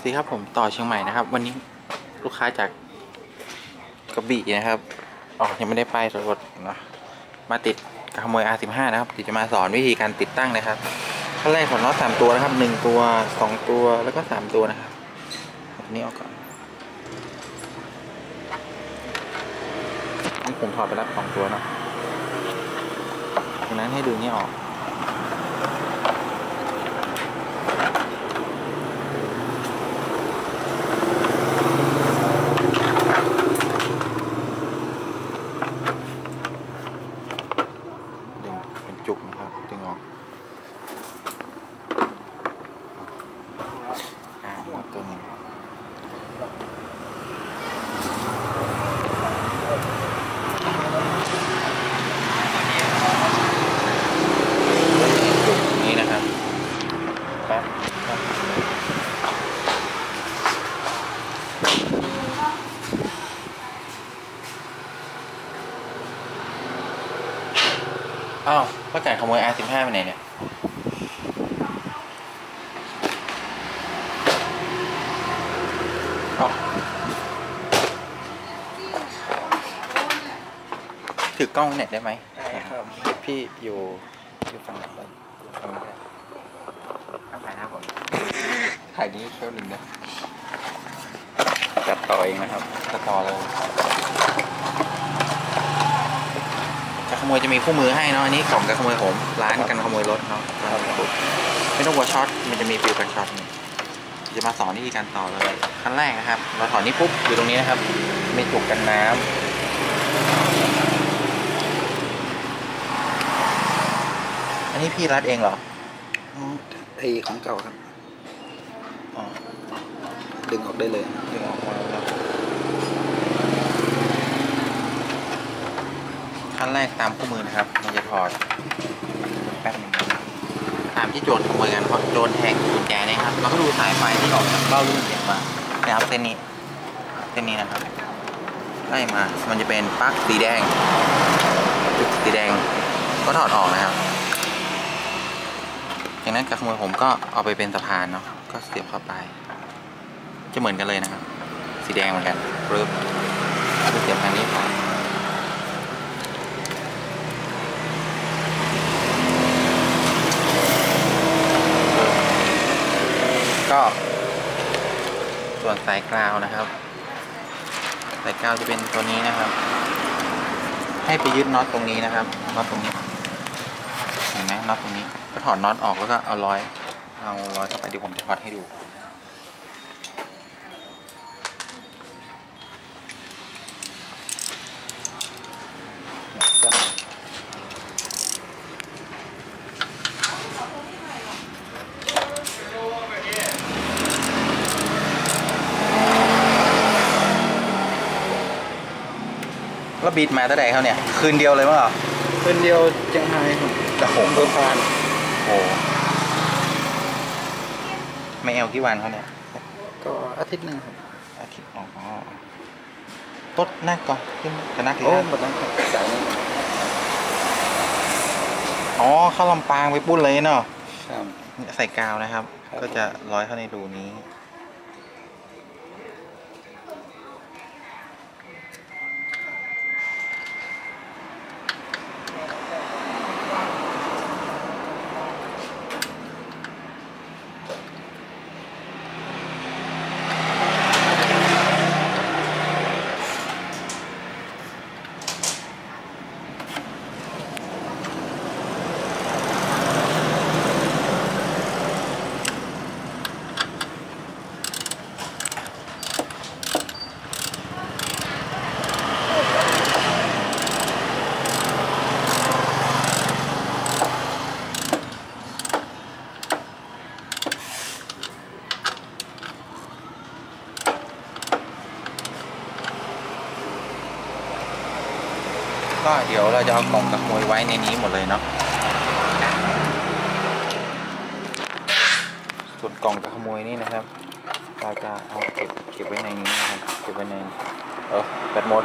สวัสดีครับผมต่อเชียงใหม่นะครับ วันนี้ลูกค้าจากกระบี่นะครับอ๋อยังไม่ได้ไปสดๆนะมาติดขโมย R15 นะครับเดี๋ยวจะมาสอนวิธีการติดตั้งนะครับขั้นแรกของน็อตสามตัวนะครับหนึ่งตัวสองตัวแล้วก็สามตัวนะครับเอาตัวนี้ออกก่อนนี่ผมถอดไปแล้วสองตัวเนาะดังนั้นให้ดูนี่ออก เป็นจุกนะครับดึงออกอ่าแล้วตัวนี้จุกนี้นะครับแป๊บแป๊บ อ้าวพ่อจ่ายขโมย R15 ไปไหนเนี่ยเอาถือกล้องเน็ตได้ไหมได้ครับ พี่อยู่อยู่ฝั่งไหนฝั่งไหนข้างไหนนะครับผมถ่ายนี้แป๊บหนึ่งนะจัดต่อเองนะครับจัดต่อเลยจะ ขโมยจะมีคู่มือให้เนาะอันนี้ของการขโมยผมร้านกันขโมยรถเนาะไม่ต้องกลัวช็อตมันจะมีฟิวกันช็อตนี่จะมาสอนวิธีการต่อเลยขั้นแรกนะครับ เราถอดนี้ปุ๊บอยู่ตรงนี้นะครับ มีจุกกันน้ำอันนี้พี่รัดเองเหรอไอของเก่าครับอ๋อดึงออกได้เลยดึงออกมาแล้ว ขั้นแรกตามคู่มือนะครับ มันจะถอดแป๊บหนึงครับตามที่โจรขโมยกันเพราะโจรแทงกุญแจนี่ยครับเราก็ดูสายไฟที่ออกจากเบ้าลูกเสียงมานะครับเส้นนี้เส้นนี้นะครับไล่มามันจะเป็นปลั๊กสีแดงจุดสีแดงก็ถอดออกนะครับจากนั้นกับขโมยผมก็เอาไปเป็นสะพานเนาะก็เสียบเข้าไป จะเหมือนกันเลยนะครับ สีแดงเหมือนกันปึ๊บแล้วก็เสียบทางนี้ก่อน ก็ส่วนสายกราวนะครับ สายกราวจะเป็นตัวนี้นะครับ ให้ไปยึดน็อตตรงนี้นะครับน็อตตรงนี้เห็นไหมน็อตตรงนี้ก็ถอดน็อตออกแล้วก็เอาร้อย เอาร้อยเข้าไปเดี๋ยวผมจะถอดให้ดู แล้วบีดมาตั้งแต่เขาเนี่ย คืนเดียวเลยมั้งเหรอเป็นเดียวเชียงไฮ้ครับแต่ผมโดนพานโอ้ไม่เอากี่วันเขาเนี่ย ก็อาทิตย์หนึ่งครับอาทิตย์อ๋อต้นนักก่อนขึ้นจะนักหรืโอ้อหมดแล้วครับสายนี้อ๋อเข้าลำปางไปปุ้นเลยเนาะครับใส่กาวนะครับครับ ก็จะร้อยเข้าในรูนี้ ก็เดี๋ยวเราจะเอากล่องกระมวยไว้ในนี้หมดเลยเนาะส่วนกล่องกระขโมยนี่นะครับ เราจะเอาเก็บเก็บไว้ในนี้นะครับเก็บไว้ในเออแบตหมด